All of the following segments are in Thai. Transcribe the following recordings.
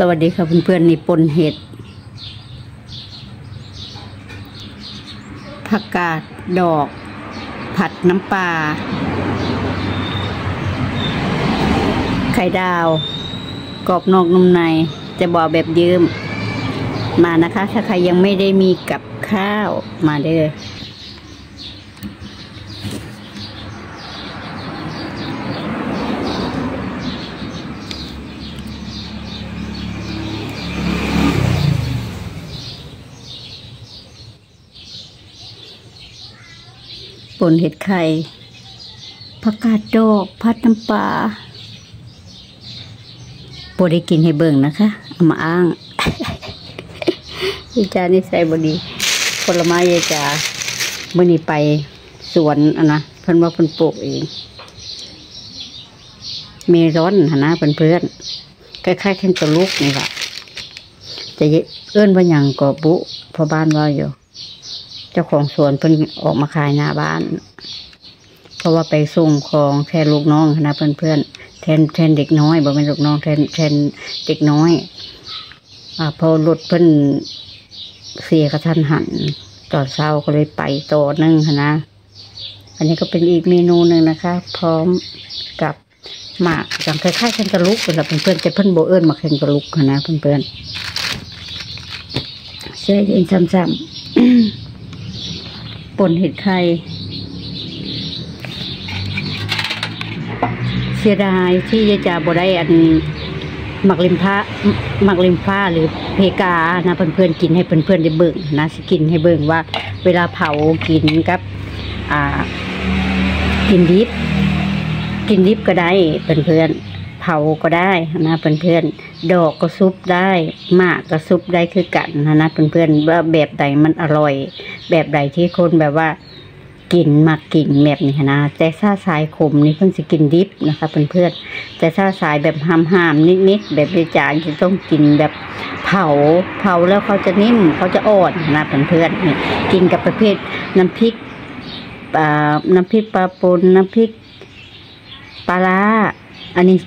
สวัสดีค่ะเพื่อนๆนี่ปนเห็ดผักกาดดอก ผัดน้ำปลาไข่ดาว กรอบนอกนุ่มใน จะบอกแบบยืม มานะคะ ถ้าใครยังไม่ได้มีกับข้าวมาเด้อ ป่นเห็ดไข่ผักกาดดอกพัดน้ำปลาบได้กินให้เบิ่งนะคะเอามาอ้างยายจานี่ใส่บดีผลไม้ยายจาเมื่อนี้ไปสวนอะนะเพิ่นว่าเพิ่นปลูกเอง เมร้อนหนนะเพื่อนเพื่อนคล้ายๆแคนตาลูกนี่แหละจะเอื้อนว่าหยังก็บุพอบ้านว่าอยู่ จ้าของสวนเพิ่นออกมาขายหน้าบ้าน เพราะว่าไปส่งของแทนลูกน้องนะเพื่อนเพื่อนแทนแทนเด็กน้อยบอกเป็นลูกน้องแทนแทนเด็กน้อย อ่าพอรถเพิ่นเสียกระทันหันตอนเช้าก็เลยไปต่อหนึ่งนะ อันนี้ก็เป็นอีกเมนูหนึ่งนะคะ พร้อมกับหมากอย่างคล้ายๆแคนตาลูกเป็นแบเพื่อนๆแต่เพิ่นโบเอิญมาแคนตาลูกนนะเพื่อนๆแช่เย็นซ้ำๆ ป่นเห็ดไข่เสียดายที่ยายจาบ่ได้อันหมักลิมฟ้าหมักลิมฟ้าหรือเพกานะเพื่อนๆกินให้เพื่อนๆได้เบิ่งนะสิกินให้เบิ่งว่า เวลาเผากินกับ อ่า กินดิบ กินดิบก็ได้เพื่อนๆเผาก็ได้นะเพื่อนๆ ดอกก็ซุปได้หมากก็ซุปได้คือกันนะนะเพื่อนๆว่าแบบใดมันอร่อย แบบใดที่คนแบบว่ากินมักกินแบบนี้นะแต่ถ้าสายขมนี่เพิ่งจะกินดิบนะคะเพื่อนๆแต่ถ้าสายแบบห้ามห้ามๆนิดๆแบบวิจาร์จะต้องกินแบบเผาเผาแล้วเขาจะนิ่มเขาจะอ่อนนะเพื่อนๆกินกับประเภทน้ำพริกน้ำพริกปลาปนน้ำพริกปลาร้าอันนี้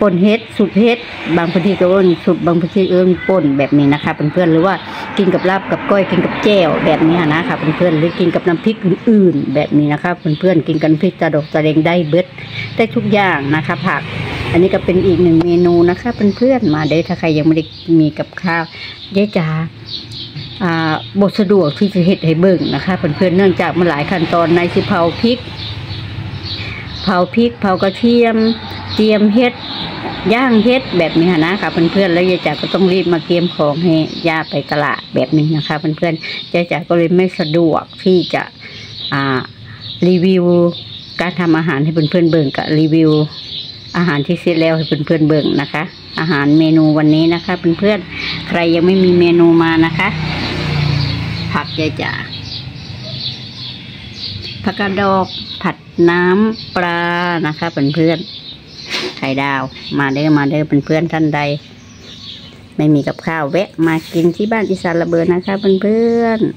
ป่นเฮ็ดสุดเฮ็ดบางพื้นที่ก็เอิ้นสุดบางพื้นที่เอิ้นป่นแบบนี้นะคะเพื่อนๆหรือว่ากินกับลาบกับก้อยกินกับแจ่วแบบนี้นะคะเพื่อนๆหรือกินกับน้ำพริกอื่น ๆ แบบนี้นะคะเพื่อนๆกินกันพริกตาดกตะเดงได้เบิดได้ทุกอย่างนะคะผักอันนี้ก็เป็นอีกหนึ่งเมนูนะคะเพื่อนๆมาได้ถ้าใครยังไม่ได้มีกับข้าวยายจ๋าอ่าบทสะดวกที่จะเฮ็ดให้เบิ่งนะคะเพื่อนๆเนื่องจากมันหลายขั้นตอนในสิเผาพริก เผาพริกเผากระเทียม เตรียมเฮ็ด ย่างเฮ็ดแบบนี้นะค่ะเพื่อนๆแล้วยายจ๋าก็ต้องรีบมาเตรียมของให้ย่าไปตลาดแบบนี้นะคะ เพื่อนๆยายจ๋าก็เลยไม่สะดวกที่จะอ่ารีวิวการทำอาหารให้เพื่อนๆเบิ่งกับรีวิว อาหารที่เสร็จแล้วให้เพื่อนๆเบิ่งนะคะ อาหารเมนูวันนี้นะคะ เพื่อนๆใครยังไม่มีเมนูมานะคะ ผักยายจ๋าผักกาดดอกผัดน้ำปลานะคะเพื่อนๆ ไข่ดาว มาเด้อมาเด้อเพื่อนๆท่านใด ไม่มีกับข้าวแวะ มากินที่บ้านอีสานระเบิดนะคะเพื่อนๆ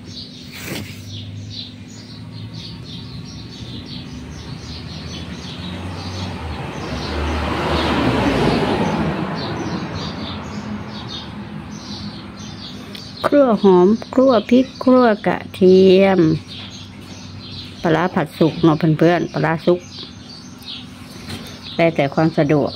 ครัวหอมครัวพริกครัวกระเทียม ปลาร้าผัดสุกเนาะเพื่อนๆปลาร้าสุก แต่แต่ความสะดวก